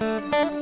Música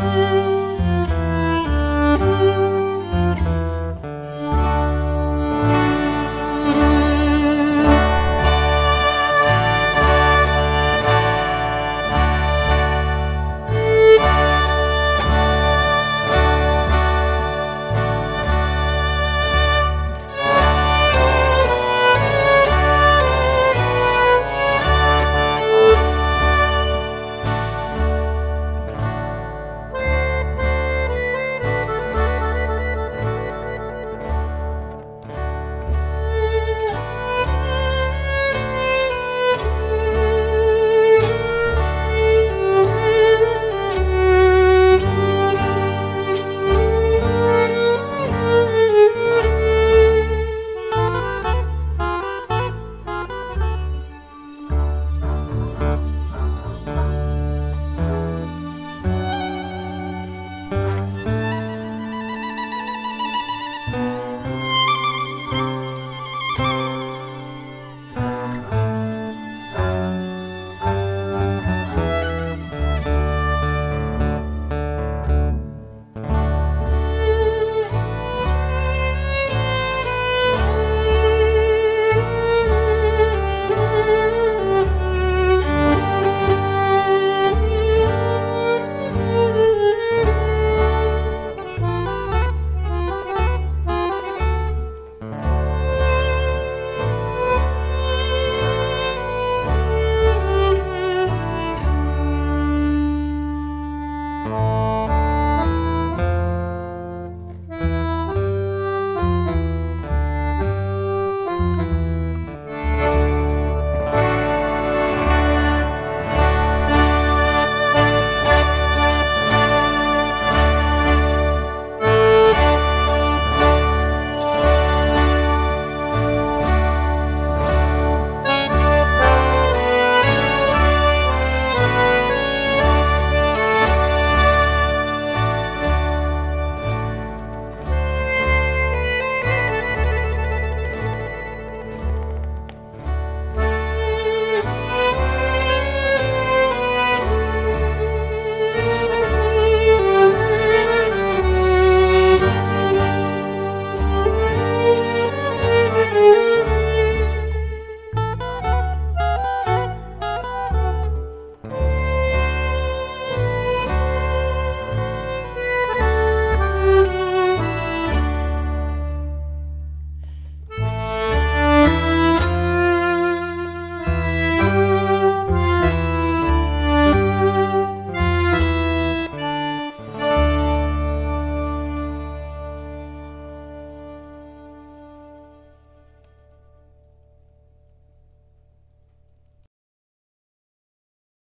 Música